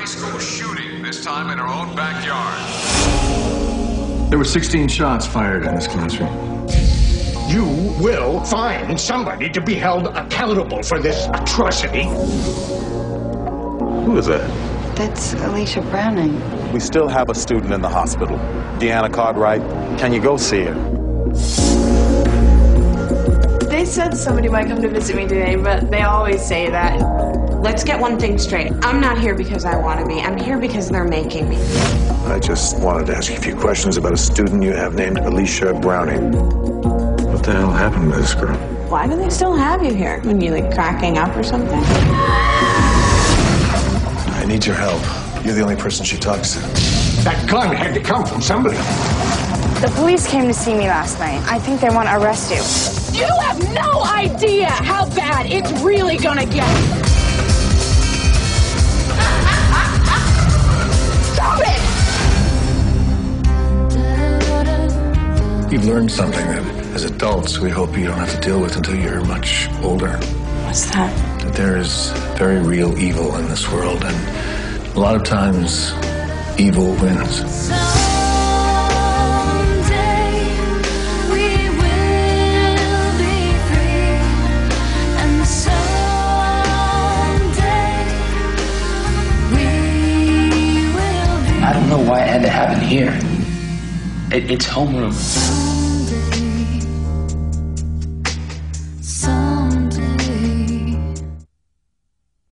this time in her own backyard. There were 16 shots fired in this classroom. You will find somebody to be held accountable for this atrocity. Who is that? That's Alicia Browning. We still have a student in the hospital. Deanna Cartwright. Can you go see her? They said somebody might come to visit me today, but they always say that. Let's get one thing straight. I'm not here because I want to be. I'm here because they're making me. I just wanted to ask you a few questions about a student you have named Alicia Browning. What the hell happened to this girl? Why do they still have you here? When you like cracking up or something? I need your help. You're the only person she talks to. That gun had to come from somebody. The police came to see me last night. I think they want to arrest you. You have no idea how bad it's really gonna get. You've learned something that, as adults, we hope you don't have to deal with until you're much older. What's that? That there is very real evil in this world, and a lot of times, evil wins. So we will be free. And the so day we will be free. I don't know why it had to happen here. It, it's homeroom.